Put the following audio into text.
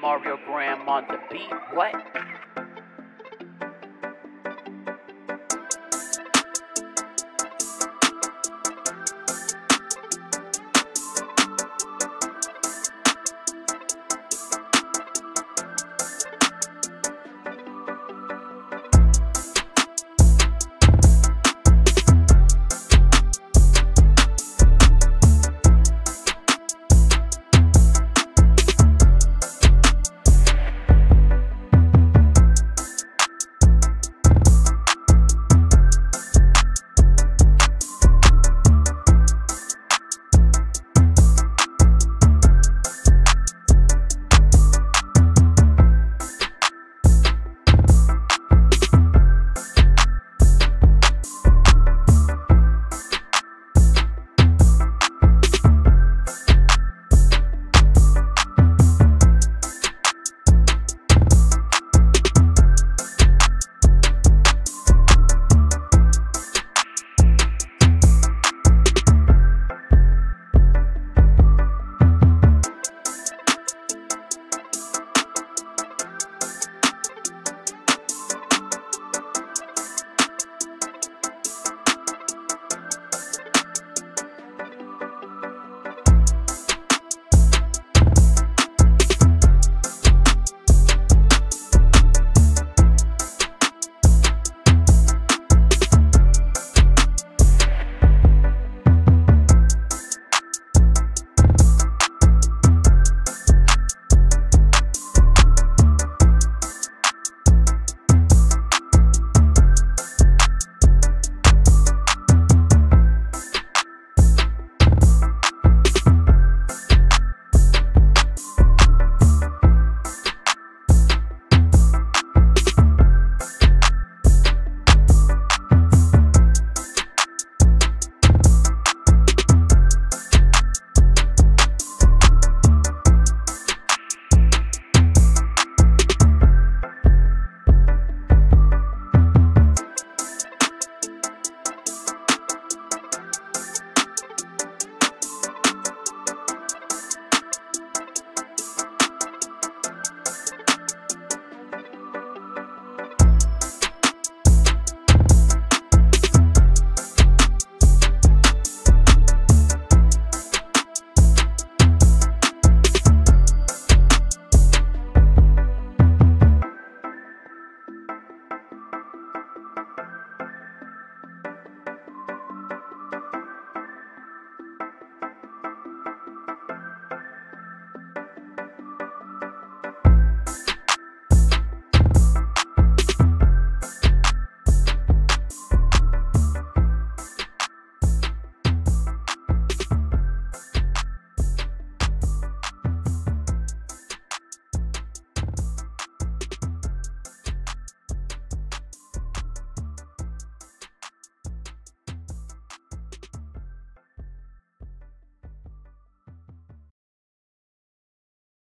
Mario Graham on the beat. What?